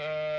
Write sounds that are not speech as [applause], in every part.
the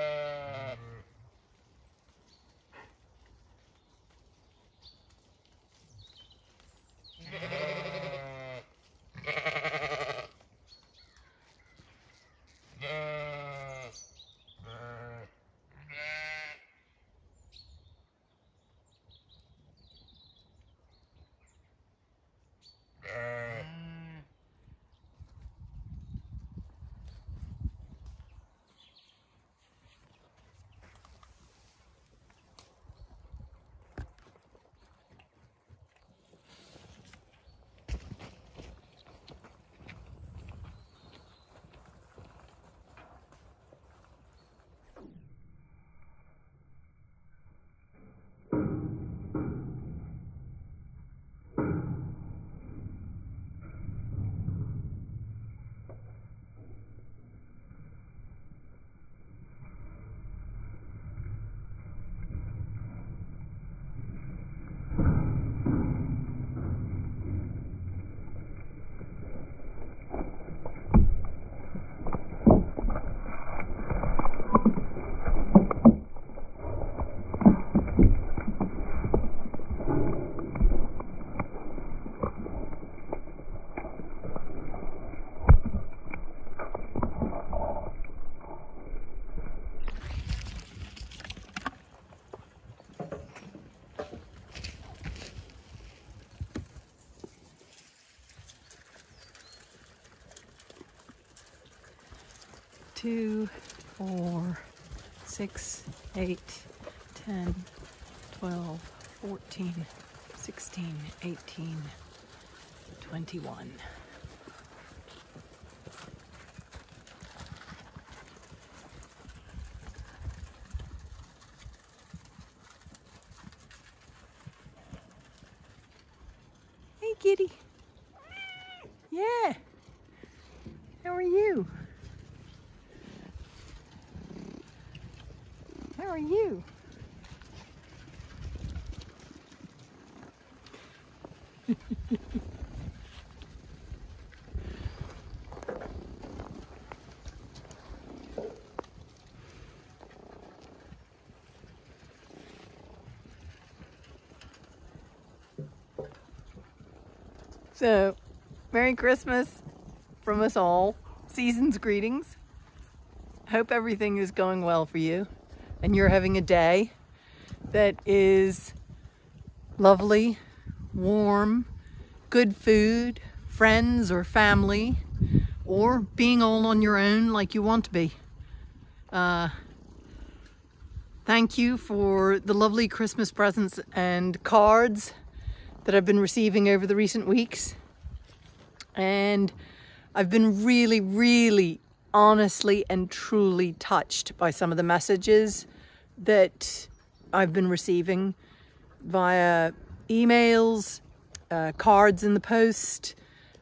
two, four, six, eight, 10, 12, 14, 16, 18, 21. Hey, kitty. Yeah. How are you? How are you? [laughs] So, Merry Christmas from us all. Season's greetings. Hope everything is going well for you and you're having a day that is lovely, warm, good food, friends or family, or being all on your own like you want to be. Uh, thank you for the lovely Christmas presents and cards that I've been receiving over the recent weeks. And I've been really, really honestly and truly touched by some of the messages that I've been receiving via emails, uh, cards in the post,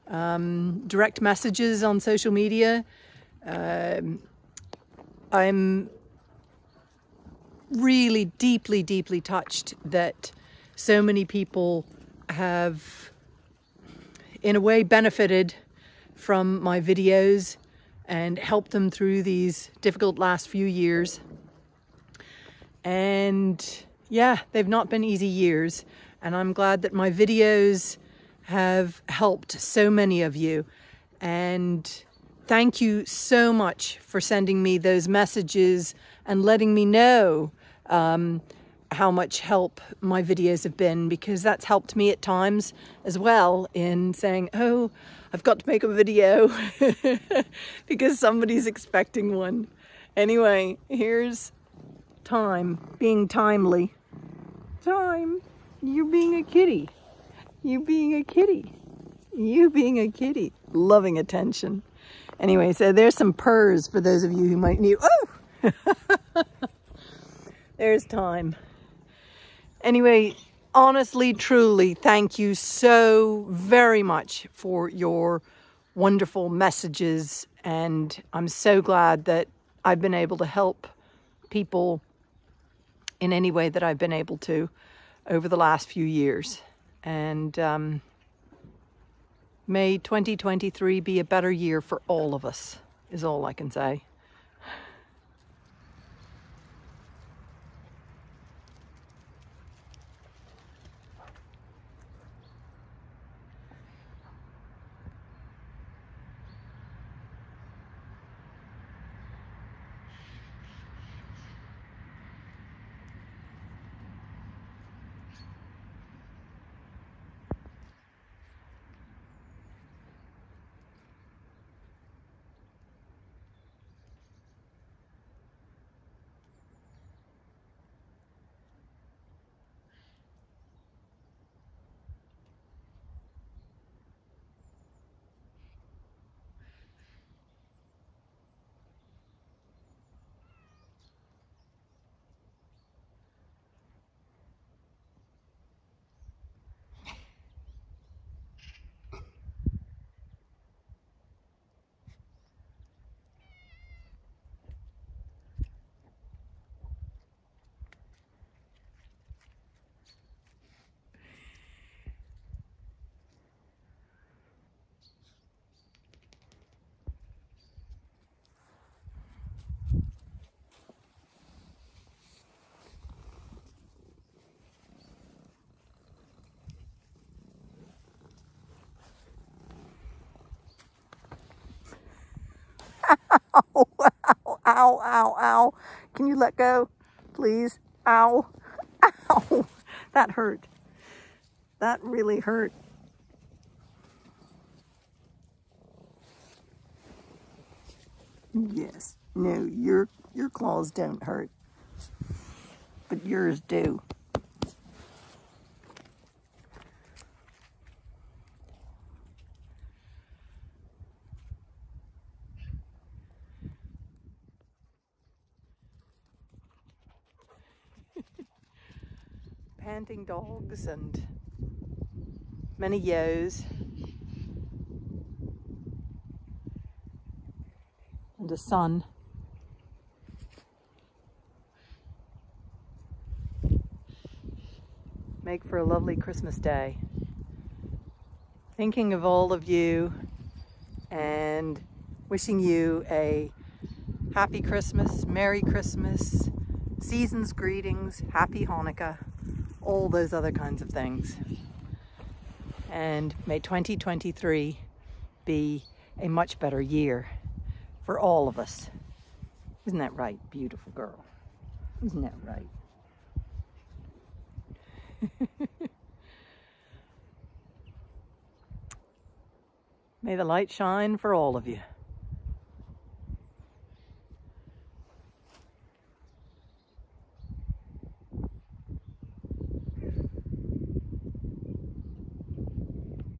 um, direct messages on social media. Um, I'm really deeply, deeply touched that so many people have, in a way, benefited from my videos and help them through these difficult last few years. And yeah, they've not been easy years. And I'm glad that my videos have helped so many of you. And thank you so much for sending me those messages and letting me know um, how much help my videos have been because that's helped me at times as well in saying, oh, I've got to make a video [laughs] because somebody's expecting one. Anyway, here's time, being timely. Time, you being a kitty. You being a kitty. You being a kitty. Loving attention. Anyway, so there's some purrs for those of you who might need. [laughs] Oh! [laughs] there's time. Anyway, honestly, truly, thank you so very much for your wonderful messages. And I'm so glad that I've been able to help people in any way that I've been able to over the last few years. And um, may 2023 be a better year for all of us, is all I can say. Ow, [laughs] ow, ow, ow. Can you let go, please? Ow, [laughs] ow. That hurt. That really hurt. Yes. No, your your claws don't hurt. But yours do. Panting dogs and many yos. And a sun. Make for a lovely Christmas day. Thinking of all of you and wishing you a happy Christmas, Merry Christmas, season's greetings, happy Hanukkah, all those other kinds of things. And may 2023 be a much better year for all of us. Isn't that right, beautiful girl? Isn't that right? [laughs] May the light shine for all of you.